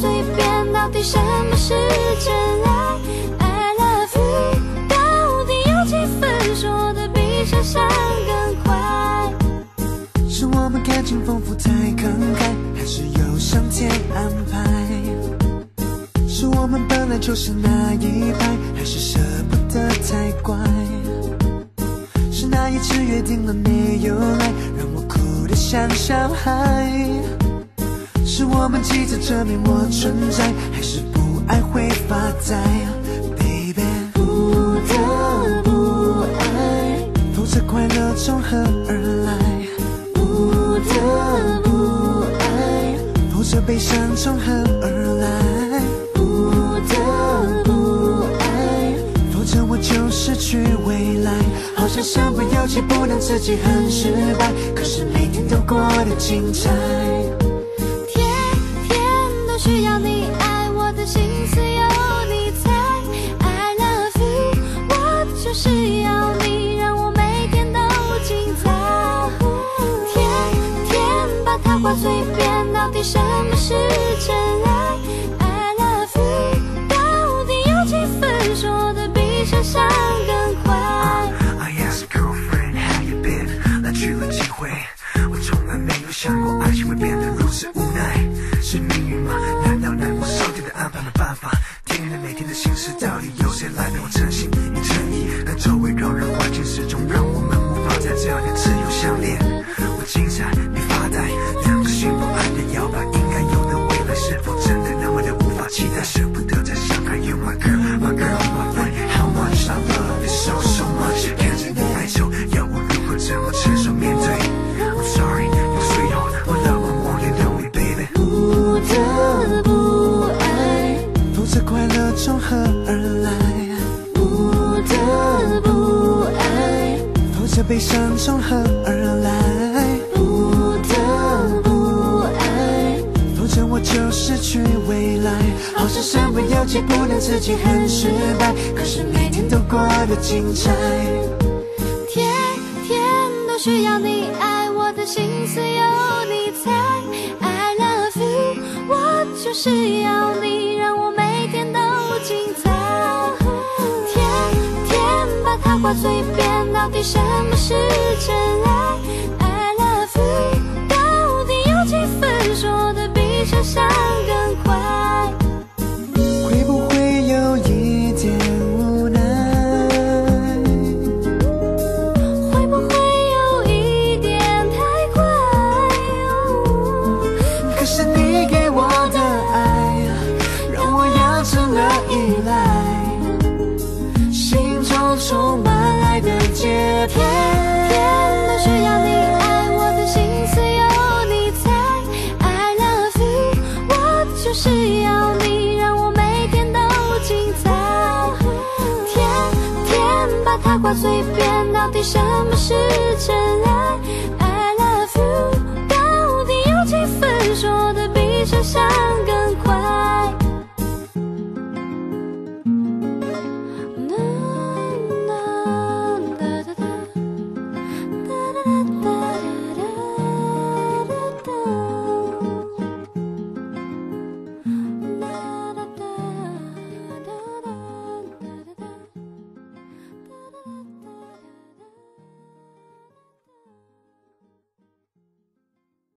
随便，到底什么是真爱？I love you。到底有几分说得比想象更快？是我们感情丰富太慷慨，还是有上天安排？是我们本来就是那一派，还是舍不得太乖？是那一次约定了没有来，让我哭得像小孩。是我们急着证明我存在，还是不爱会发呆？Baby，不得不爱，否则快乐从何而来？不得不爱，否则悲伤从何而来？不得不爱，否则我就失去未来。好像身不由己，不能自己很失败，可是每天都过得精彩。天把它挂嘴边，到底什么是真爱？悲伤从何而来？不得不爱，否则我就失去未。好像身不由己，不能自己很失败，可是每天都过得精彩。天天都需要你爱，我的心思有你猜。I love you，我就是要你，让我每天都精彩。天天把它挂嘴边，到底什么是充满爱的节拍。天都需要你爱，我的心思有你猜。I love you，我就是要你，让我每天都精彩。天天把它挂嘴边，到底什么是真爱？I love you，到底有几分说的比想象